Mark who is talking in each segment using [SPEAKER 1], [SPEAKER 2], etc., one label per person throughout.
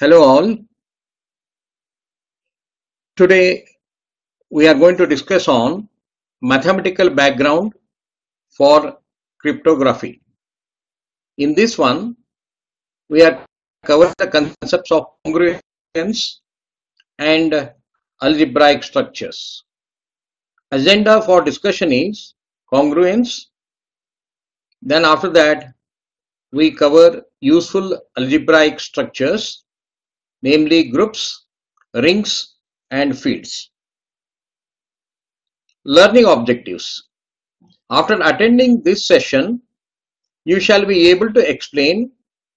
[SPEAKER 1] Hello all. Today we are going to discuss on mathematical background for cryptography. In this one, we are covering the concepts of congruence and algebraic structures. Agenda for discussion is congruence. Then after that, we cover useful algebraic structures, namely groups, rings, and fields. Learning objectives. After attending this session, you shall be able to explain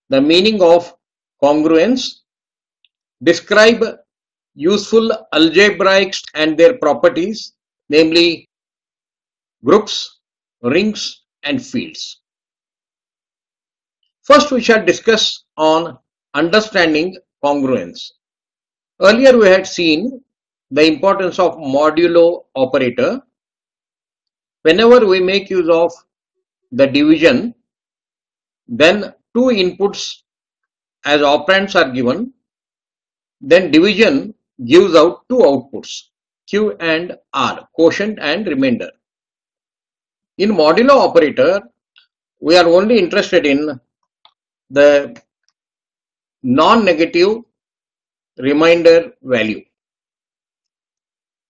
[SPEAKER 1] the meaning of congruence, describe useful algebraics and their properties, namely groups, rings, and fields. First, we shall discuss on understanding congruence. Earlier, we had seen the importance of modulo operator. Whenever we make use of the division, then two inputs as operands are given, then division gives out two outputs, Q and R, quotient and remainder. In modulo operator, we are only interested in the non-negative remainder value.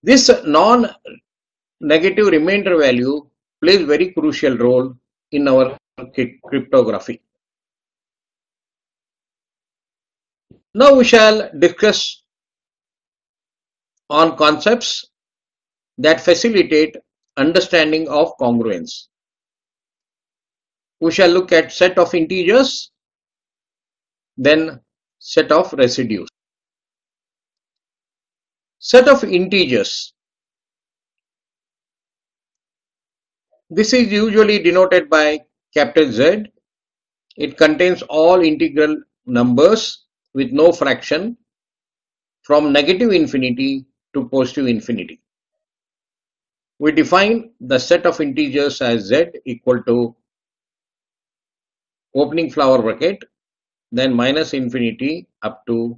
[SPEAKER 1] This non-negative remainder value plays very crucial role in our cryptography. Now we shall discuss on concepts that facilitate understanding of congruence. We shall look at set of integers, then set of residues. Set of integers. This is usually denoted by capital Z. It contains all integral numbers with no fraction from negative infinity to positive infinity. We define the set of integers as z equal to opening flower bracket then minus infinity up to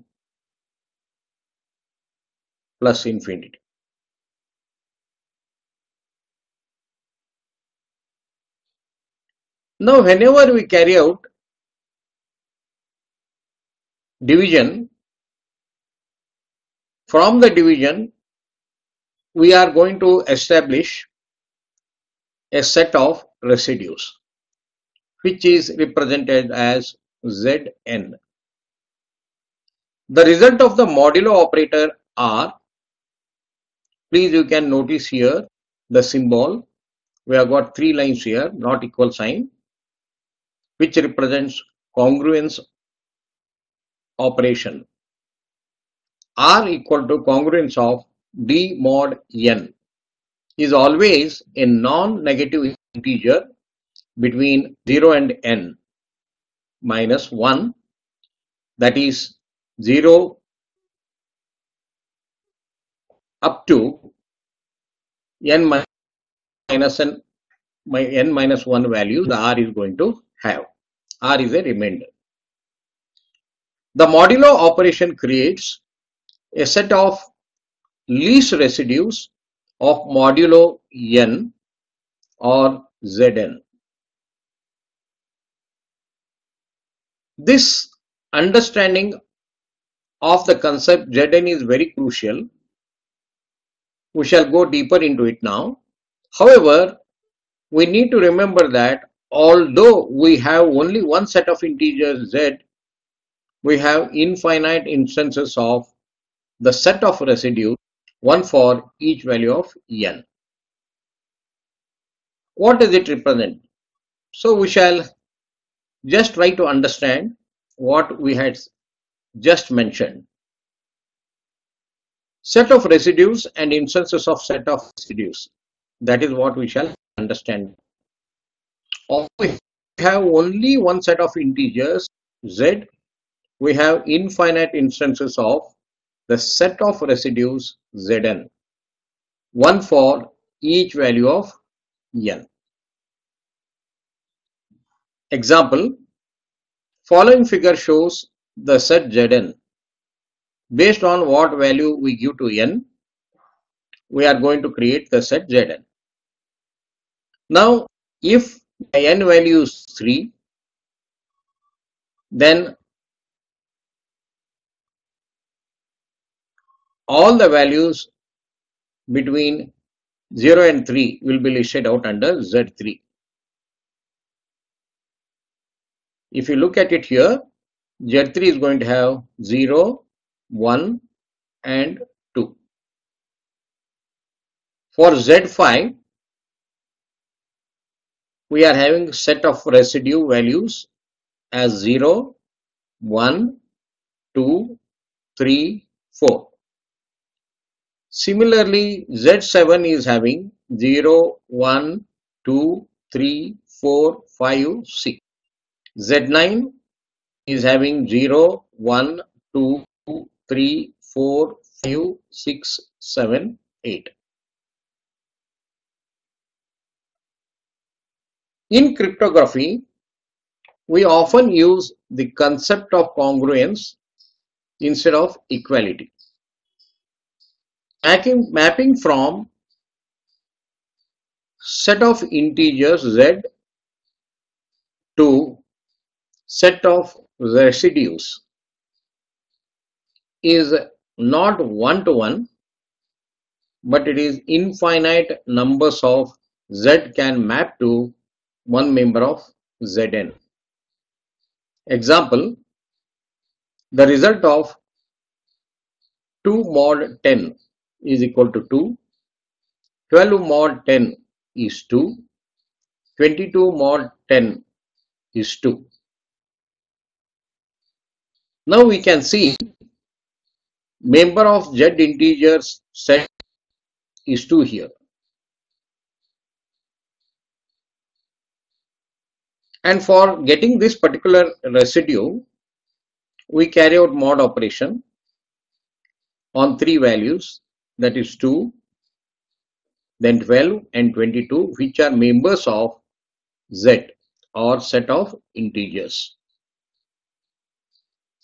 [SPEAKER 1] plus infinity. Now whenever we carry out division from the division we are going to establish a set of residues which is represented as Zn. The result of the modulo operator R, please you can notice here the symbol, we have got three lines here, not equal sign, which represents congruence operation. R equal to congruence of D mod n is always a non-negative integer between 0 and n minus 1 that is 0 up to n minus n, my n minus 1 value the r is going to have. r is a remainder. The modulo operation creates a set of least residues of modulo n or zn. This understanding of the concept Zn is very crucial. We shall go deeper into it now. However, we need to remember that although we have only one set of integers z, we have infinite instances of the set of residues, one for each value of n. What does it represent? So we shall just try to understand what we had just mentioned. Set of residues and instances of set of residues. That is what we shall understand. we have only one set of integers z, we have infinite instances of the set of residues Zn, one for each value of n. Example, following figure shows the set Zn based on what value we give to n, we are going to create the set Zn. Now, if n value is 3, then all the values between 0 and 3 will be listed out under Z3. If you look at it here, Z3 is going to have 0, 1 and 2. For Z5, we are having set of residue values as 0, 1, 2, 3, 4. Similarly, Z7 is having 0, 1, 2, 3, 4, 5, 6. Z9 is having 0, 1, 2, 3, 4, 5, 6, 7, 8. In cryptography, we often use the concept of congruence instead of equality mapping from set of integers z to set of residues is not one to one but it is infinite numbers of z can map to one member of zn example the result of 2 mod 10 is equal to 2. 12 mod 10 is 2. 22 mod 10 is 2. Now we can see member of z integers set is 2 here. And for getting this particular residue, we carry out mod operation on three values that is 2 then 12 and 22 which are members of z or set of integers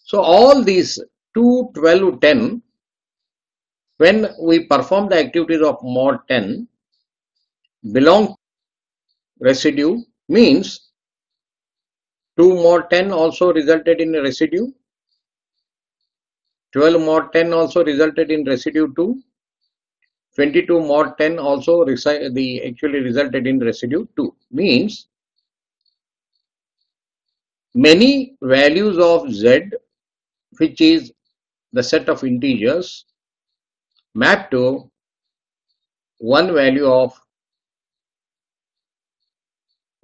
[SPEAKER 1] so all these 2 12 10 when we perform the activities of mod 10 belong residue means 2 mod 10 also resulted in residue 12 mod 10 also resulted in residue 2 22 mod 10 also the actually resulted in residue 2 means many values of z which is the set of integers mapped to one value of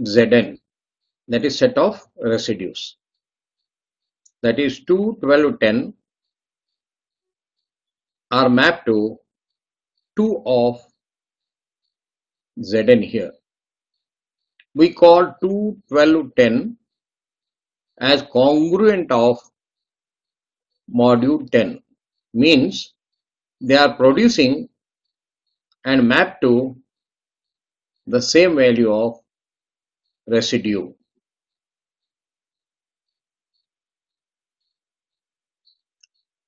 [SPEAKER 1] zn that is set of residues that is 2 12 10 are mapped to 2 of Zn here. We call 2, 12, 10 as congruent of module 10 means they are producing and map to the same value of residue.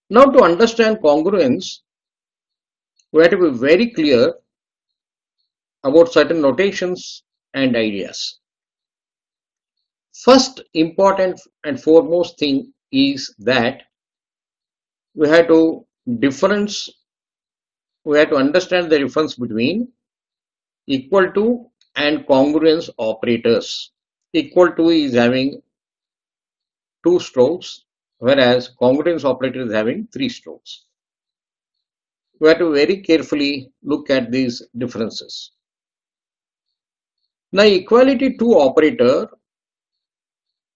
[SPEAKER 1] Now to understand congruence, we have to be very clear about certain notations and ideas. First important and foremost thing is that we have to difference, we have to understand the difference between equal to and congruence operators. Equal to is having two strokes, whereas congruence operator is having three strokes we have to very carefully look at these differences. Now equality 2 operator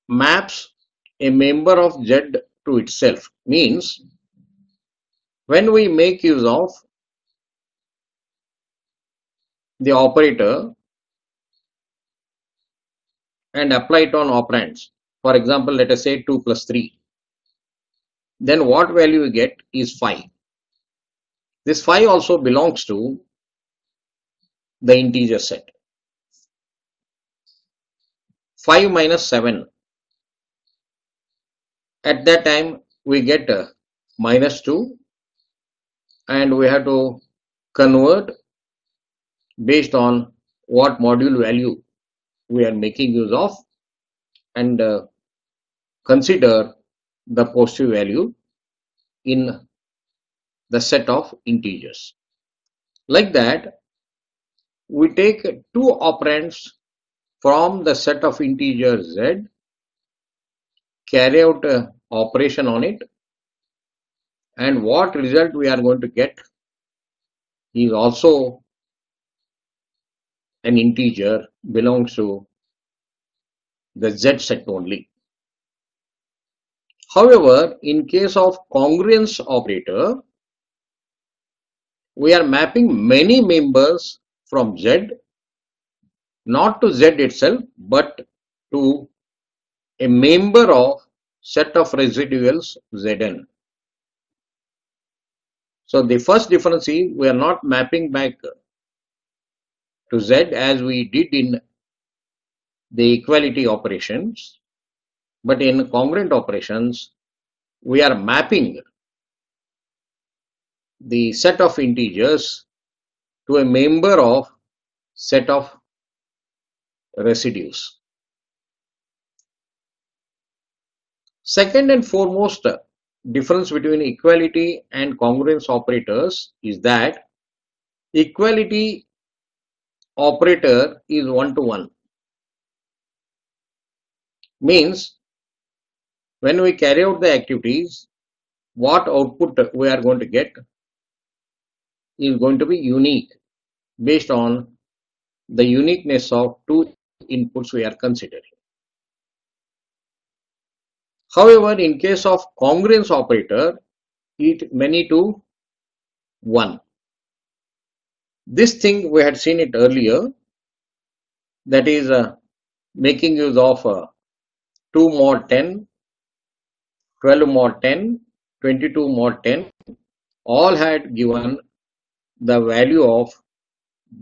[SPEAKER 1] maps a member of Z to itself means when we make use of the operator and apply it on operands for example let us say 2 plus 3 then what value we get is 5 this 5 also belongs to the integer set. 5 minus 7. At that time, we get uh, minus 2 and we have to convert based on what module value we are making use of and uh, consider the positive value in the set of integers. Like that, we take two operands from the set of integers z, carry out a operation on it, and what result we are going to get is also an integer belongs to the z set only. However, in case of congruence operator, we are mapping many members from Z, not to Z itself, but to a member of set of residuals Zn. So the first difference is we are not mapping back to Z as we did in the equality operations, but in congruent operations, we are mapping the set of integers to a member of set of residues. Second and foremost difference between equality and congruence operators is that equality operator is one to one means when we carry out the activities what output we are going to get is going to be unique based on the uniqueness of two inputs we are considering. However, in case of congruence operator, it many to 1. This thing we had seen it earlier, that is uh, making use of uh, 2 mod 10, 12 mod 10, 22 mod 10, all had given the value of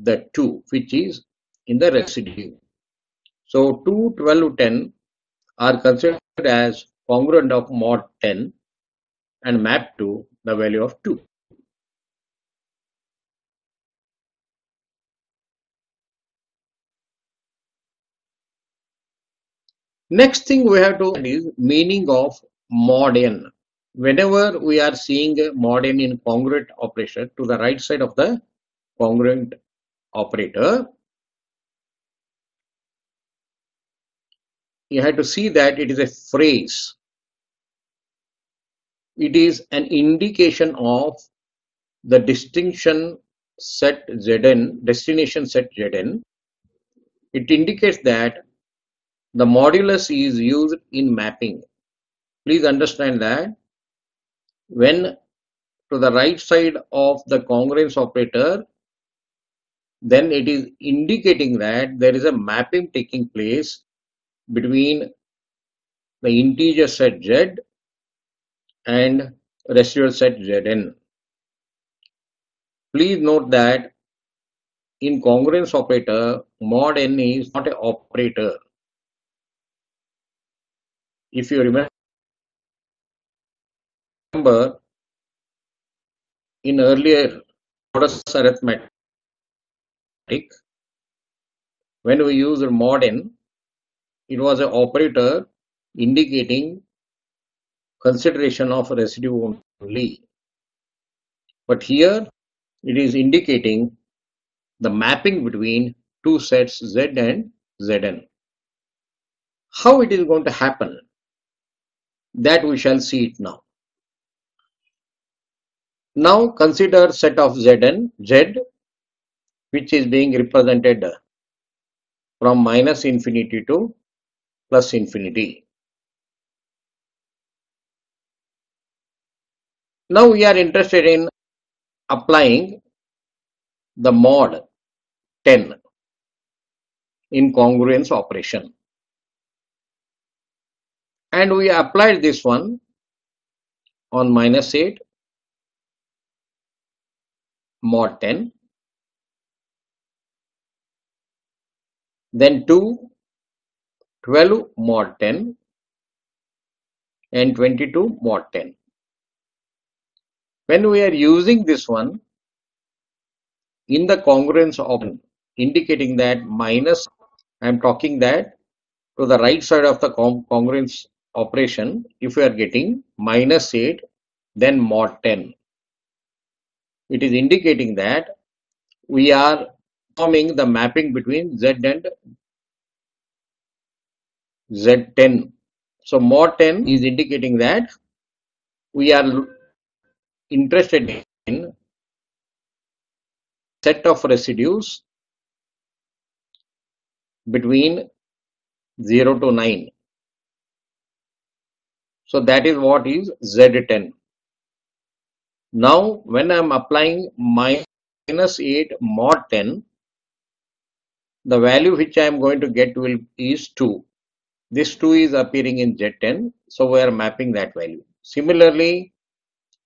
[SPEAKER 1] the 2 which is in the residue. So 2, 12, 10 are considered as congruent of mod 10 and map to the value of 2. Next thing we have to is meaning of mod n whenever we are seeing a mod n in congruent operation to the right side of the congruent operator, you have to see that it is a phrase. It is an indication of the distinction set Zn, destination set Zn. It indicates that the modulus is used in mapping. Please understand that when to the right side of the congruence operator then it is indicating that there is a mapping taking place between the integer set z and residual set zn. Please note that in congruence operator mod n is not an operator. If you remember in earlier arithmetic, when we use mod n, it was an operator indicating consideration of residue only. But here it is indicating the mapping between two sets Z and Zn. How it is going to happen? That we shall see it now. Now consider set of Zn, Z, which is being represented from minus infinity to plus infinity. Now we are interested in applying the mod 10 in congruence operation. And we applied this one on minus 8 mod 10 then 2 12 mod 10 and 22 mod 10 When we are using this one in the congruence of indicating that minus, I am talking that to the right side of the congruence operation, if we are getting minus 8, then mod 10. It is indicating that we are forming the mapping between Z and Z10. So mod 10 is indicating that we are interested in set of residues between 0 to 9. So that is what is Z10. Now when I am applying minus 8 mod 10, the value which I am going to get will is 2. This 2 is appearing in Z10, so we are mapping that value. Similarly,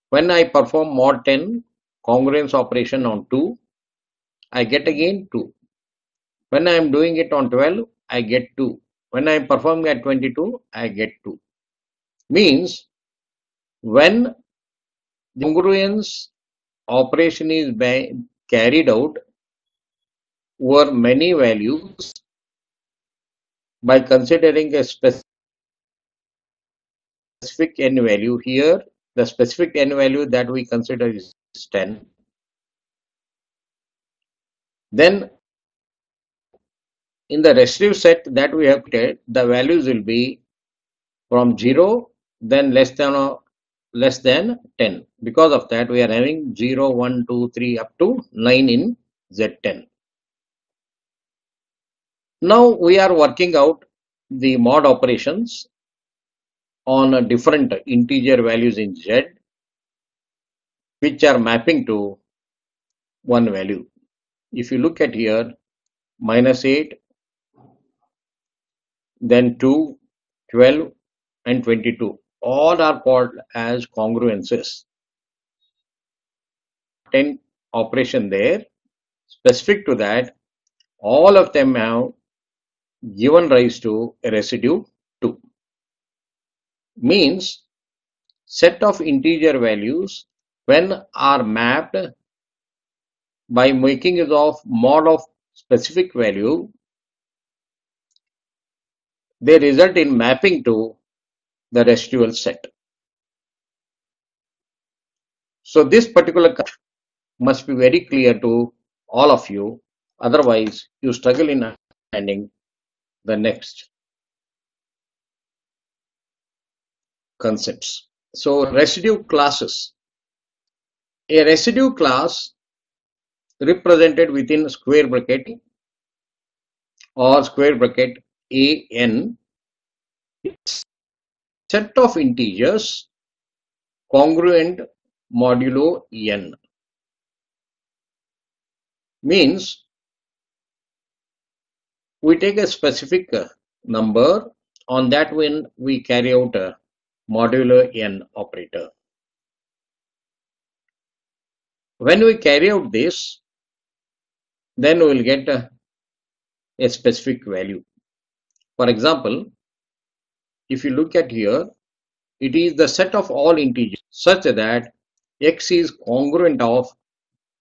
[SPEAKER 1] when I perform mod 10 congruence operation on 2, I get again 2. When I am doing it on 12, I get 2. When I am performing at 22, I get 2. Means when congruence operation is carried out over many values by considering a specific n value here the specific n value that we consider is 10 then in the residual set that we have created the values will be from 0 then less than or less than 10 because of that we are having 0 1 2 3 up to 9 in z10 now we are working out the mod operations on different integer values in Z which are mapping to one value. If you look at here minus 8 then 2 12 and 22 all are called as congruences. 10 operation there. Specific to that all of them have given rise to a residue 2 means set of integer values when are mapped by making use of mod of specific value they result in mapping to the residual set. So this particular must be very clear to all of you otherwise you struggle in understanding the next concepts. So residue classes. A residue class represented within square bracket or square bracket an set of integers congruent modulo n means we take a specific uh, number on that when we carry out a modulo n operator. When we carry out this, then we will get a, a specific value. For example, if you look at here, it is the set of all integers such that x is congruent of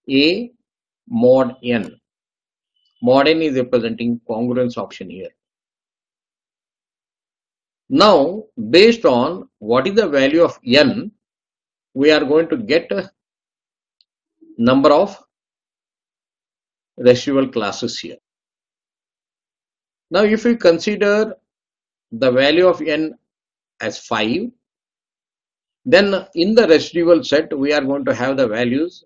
[SPEAKER 1] a mod n mod n is representing congruence option here. Now, based on what is the value of n, we are going to get a number of residual classes here. Now, if we consider the value of n as 5, then in the residual set, we are going to have the values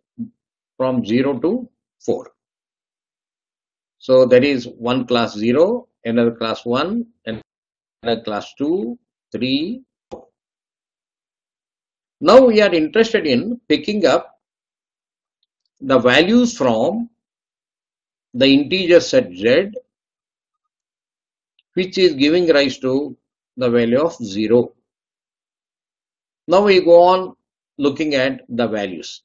[SPEAKER 1] from 0 to 4. So there is one class 0, another class 1, and another class 2, 3. Now we are interested in picking up the values from the integer set z which is giving rise to the value of 0. Now we go on looking at the values.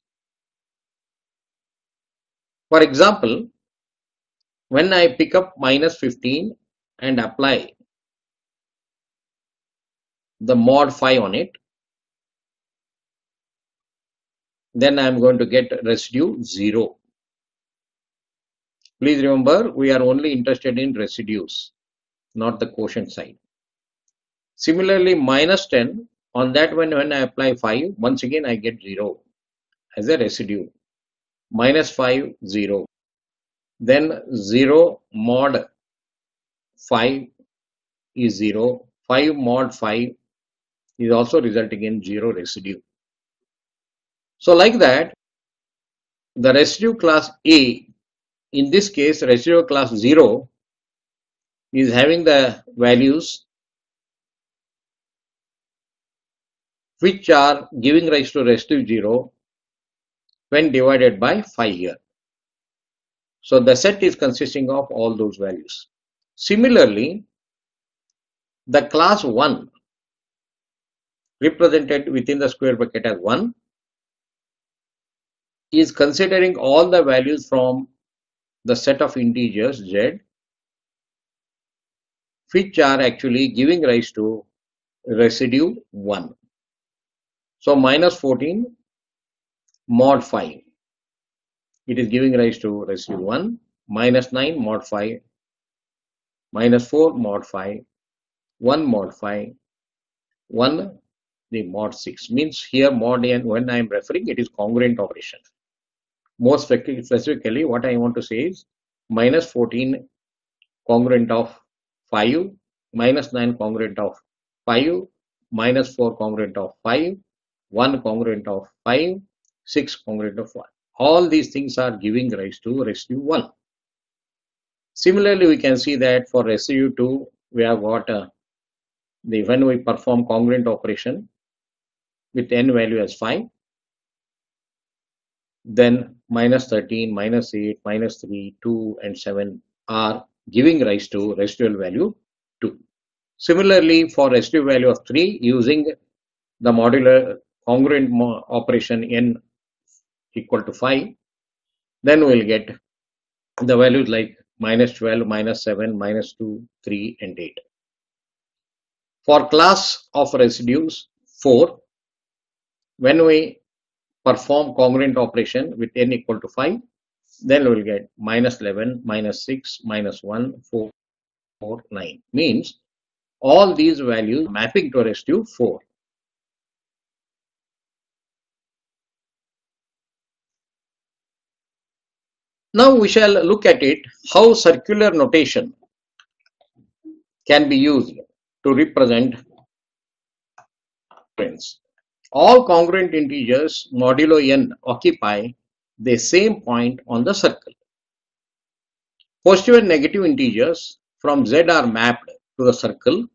[SPEAKER 1] For example, when I pick up minus 15 and apply the mod 5 on it, then I am going to get residue 0. Please remember, we are only interested in residues, not the quotient side. Similarly, minus 10, on that one, when I apply 5, once again I get 0 as a residue. Minus 5, 0. Then 0 mod 5 is 0. 5 mod 5 is also resulting in 0 residue. So like that, the residue class A, in this case residue class 0 is having the values which are giving rise to residue 0 when divided by 5 here. So the set is consisting of all those values. Similarly, the class 1 represented within the square bracket as 1 is considering all the values from the set of integers z which are actually giving rise to residue 1. So minus 14 mod 5 it is giving rise to residue 1 minus 9 mod 5 minus 4 mod 5 1 mod 5 1 the mod 6 means here mod n when I am referring it is congruent operation. More specifically what I want to say is minus 14 congruent of 5 minus 9 congruent of 5 minus 4 congruent of 5 1 congruent of 5 6 congruent of 1 all these things are giving rise to residue 1 similarly we can see that for residue 2 we have got uh, the when we perform congruent operation with n value as 5 then minus 13, minus 8, minus 3, 2 and 7 are giving rise to residual value 2. Similarly, for residual value of 3 using the modular congruent operation n equal to 5, then we will get the values like minus 12, minus 7, minus 2, 3 and 8. For class of residues 4, when we perform congruent operation with n equal to 5 then we will get minus 11 minus 6 minus 1 4 4 9 means all these values mapping to residue 4 now we shall look at it how circular notation can be used to represent trends all congruent integers modulo n occupy the same point on the circle. Positive and negative integers from z are mapped to the circle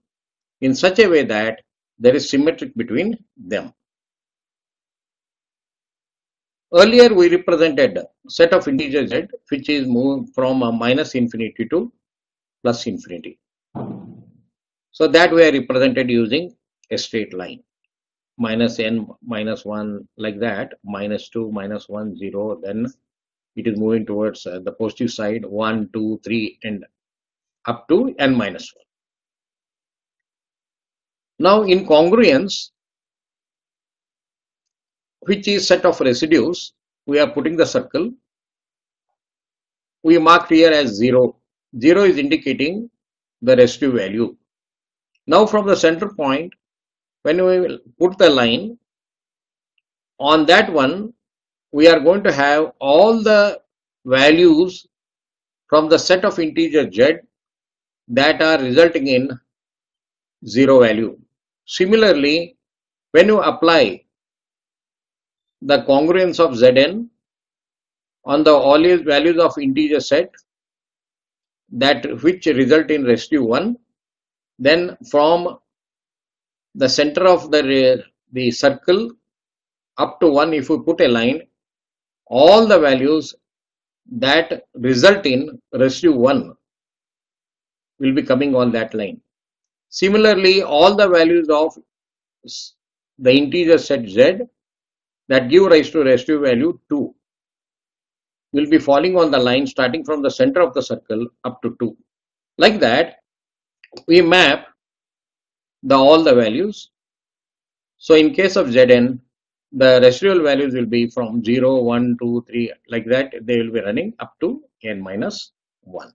[SPEAKER 1] in such a way that there is symmetry between them. Earlier we represented set of integers z which is moved from minus infinity to plus infinity. So that we are represented using a straight line minus n minus 1 like that minus 2 minus 1 0 then it is moving towards uh, the positive side 1 2 3 and up to n minus 1 now in congruence which is set of residues we are putting the circle. We mark here as 0 0 is indicating the residue value. Now from the center point when we will put the line on that one we are going to have all the values from the set of integer z that are resulting in zero value. Similarly, when you apply the congruence of Zn on the all values of integer set that which result in residue 1, then from the center of the, the circle up to 1 if we put a line all the values that result in residue 1 will be coming on that line. Similarly, all the values of the integer set z that give rise to residue value 2 will be falling on the line starting from the center of the circle up to 2. Like that, we map the all the values. So in case of Zn, the residual values will be from 0, 1, 2, 3, like that they will be running up to n minus 1.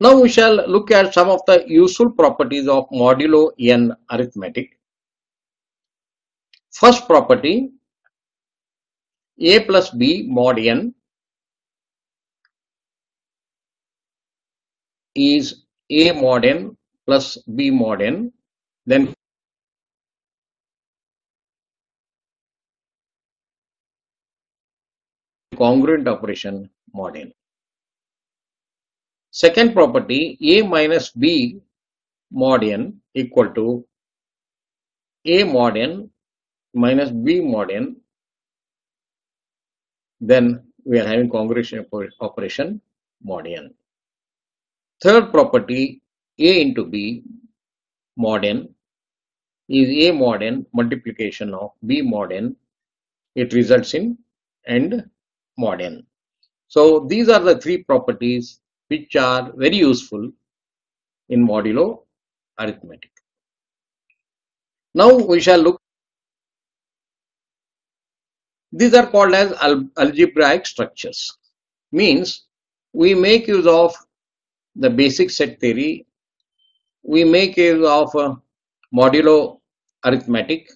[SPEAKER 1] Now we shall look at some of the useful properties of modulo n arithmetic. First property a plus b mod n is a mod n plus b mod n then congruent operation mod n. Second property a minus b mod n equal to a mod n minus b mod n then we are having congruent operation mod n. Third property a into b mod n is a mod n multiplication of b mod n it results in and mod n. So these are the three properties which are very useful in modulo arithmetic. Now we shall look. These are called as al algebraic structures. Means we make use of the basic set theory. We make use of uh, modulo arithmetic.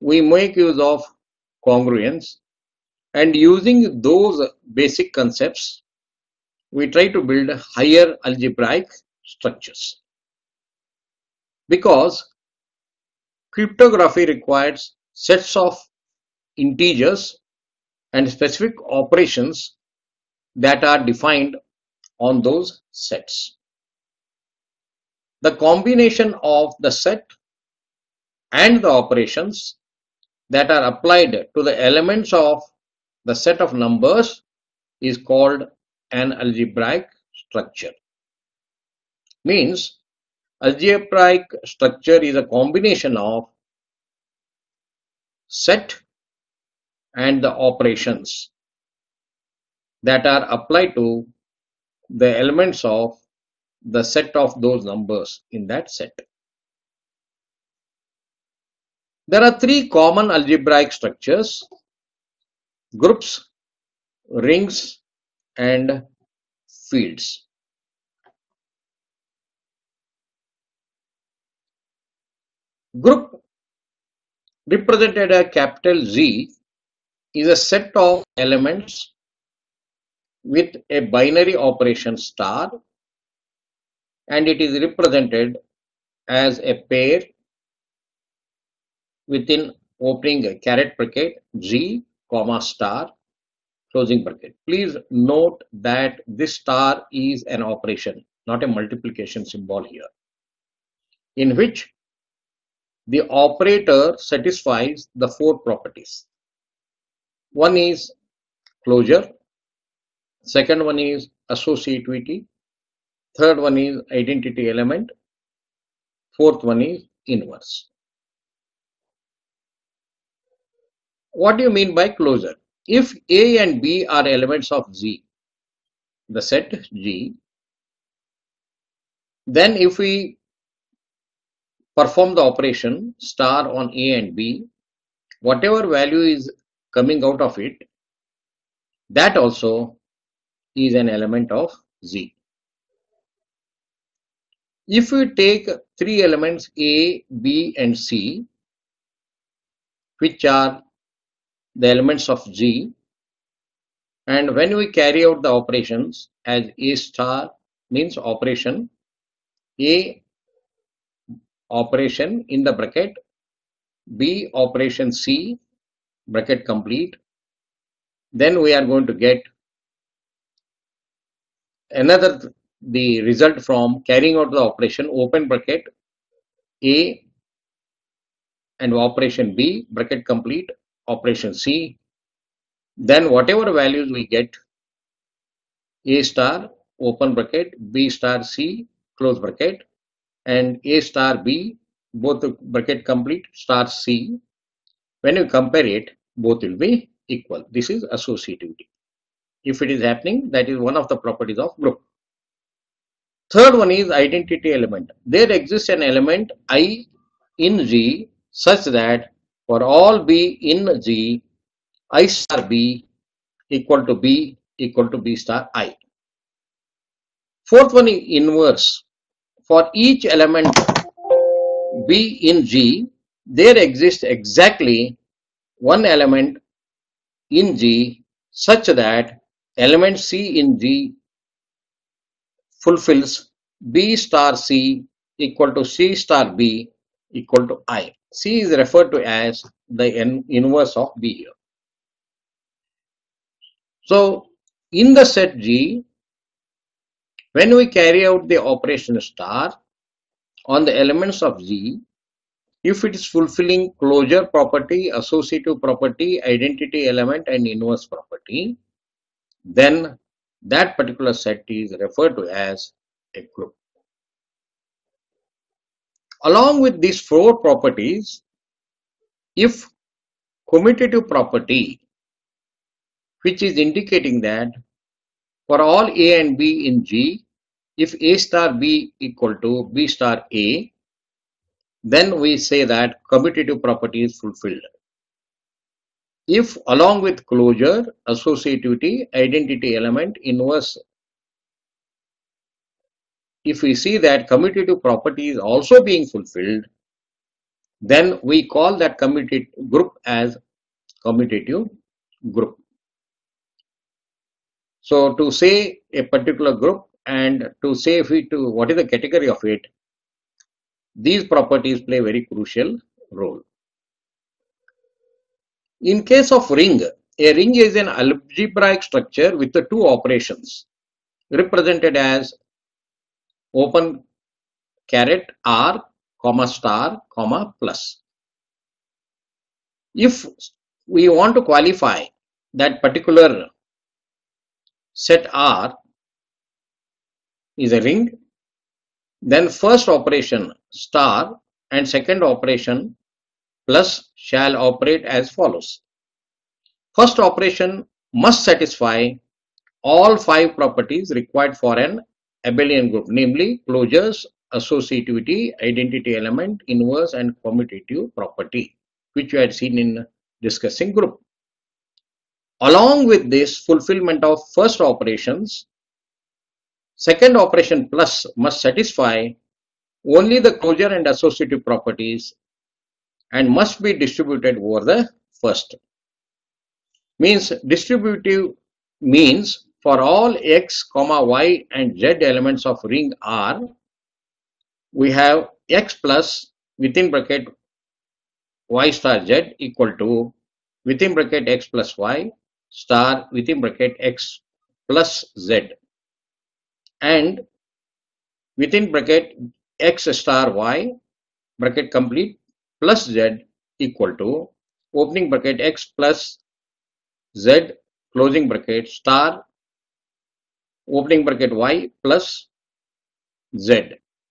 [SPEAKER 1] We make use of congruence and using those basic concepts, we try to build higher algebraic structures. Because cryptography requires sets of integers and specific operations that are defined on those sets. The combination of the set and the operations that are applied to the elements of the set of numbers is called an algebraic structure. Means algebraic structure is a combination of set and the operations that are applied to the elements of the set of those numbers in that set. There are three common algebraic structures groups, rings, and fields. Group represented a capital Z is a set of elements with a binary operation star and it is represented as a pair within opening a caret bracket g comma star closing bracket. Please note that this star is an operation, not a multiplication symbol here, in which the operator satisfies the four properties. One is closure, second one is associativity, third one is identity element, fourth one is inverse. What do you mean by closure? If A and B are elements of Z, the set G, then if we perform the operation star on A and B, whatever value is coming out of it, that also is an element of Z. If we take three elements A, B and C, which are the elements of G and when we carry out the operations as A star means operation A operation in the bracket B operation C bracket complete then we are going to get another the result from carrying out the operation open bracket A and operation B bracket complete operation C. Then whatever values we get, A star open bracket, B star C close bracket and A star B both bracket complete star C. When you compare it, both will be equal. This is associativity. If it is happening, that is one of the properties of group. Third one is identity element. There exists an element I in G such that for all B in G, I star B equal to B equal to B star I. Fourth one is inverse. For each element B in G, there exists exactly one element in G such that element C in G fulfills B star C equal to C star B equal to I. C is referred to as the inverse of B here. So in the set G, when we carry out the operation star on the elements of G, if it is fulfilling closure property, associative property, identity element and inverse property, then that particular set is referred to as a group. Along with these four properties, if commutative property, which is indicating that for all A and B in G, if A star B equal to B star A, then we say that commutative property is fulfilled. If along with closure, associativity, identity element, inverse, if we see that commutative property is also being fulfilled, then we call that commutative group as commutative group. So to say a particular group and to say if it, what is the category of it, these properties play very crucial role. In case of ring, a ring is an algebraic structure with the two operations represented as open caret r comma star comma plus. If we want to qualify that particular set R is a ring, then first operation star and second operation plus shall operate as follows. First operation must satisfy all five properties required for an abelian group, namely closures, associativity, identity element, inverse and commutative property, which you had seen in discussing group. Along with this fulfillment of first operations, second operation plus must satisfy only the closure and associative properties and must be distributed over the first. Means distributive means for all x, comma y and z elements of ring R, we have x plus within bracket y star z equal to within bracket x plus y star within bracket x plus z and within bracket x star y bracket complete plus z equal to opening bracket x plus z closing bracket star opening bracket y plus z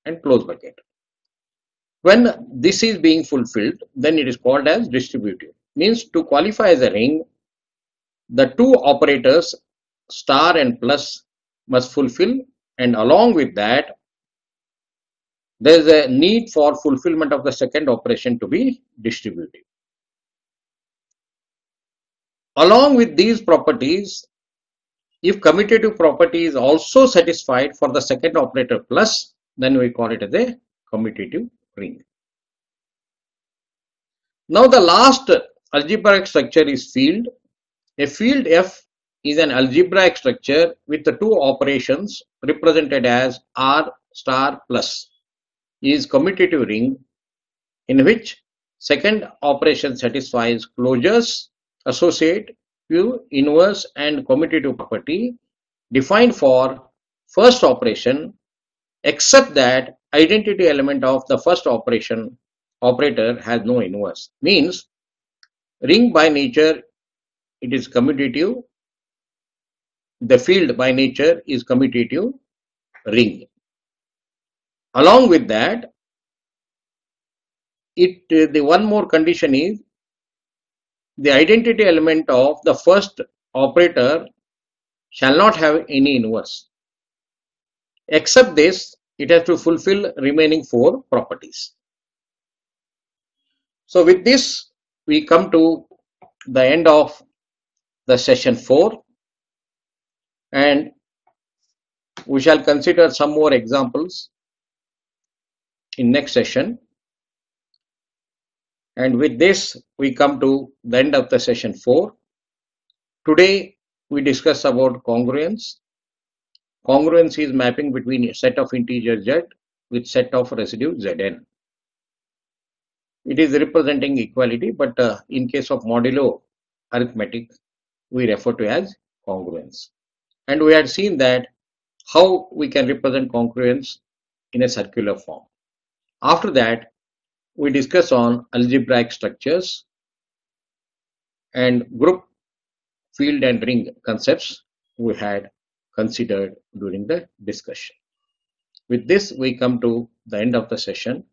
[SPEAKER 1] and close bracket. When this is being fulfilled, then it is called as distributive. Means to qualify as a ring, the two operators star and plus must fulfill and along with that there is a need for fulfillment of the second operation to be distributive. Along with these properties, if commutative property is also satisfied for the second operator plus, then we call it as a commutative ring. Now the last algebraic structure is field. A field F is an algebraic structure with the two operations represented as R star plus is commutative ring in which second operation satisfies closures associate view inverse and commutative property defined for first operation except that identity element of the first operation operator has no inverse. Means ring by nature it is commutative. The field by nature is commutative ring Along with that, it the one more condition is the identity element of the first operator shall not have any inverse. Except this, it has to fulfill remaining four properties. So with this, we come to the end of the session 4 and we shall consider some more examples in next session. And with this, we come to the end of the session 4. Today, we discuss about congruence. Congruence is mapping between a set of integer z with set of residue zn. It is representing equality, but uh, in case of modulo arithmetic, we refer to as congruence. And we had seen that how we can represent congruence in a circular form. After that, we discuss on algebraic structures and group, field and ring concepts we had considered during the discussion. With this, we come to the end of the session.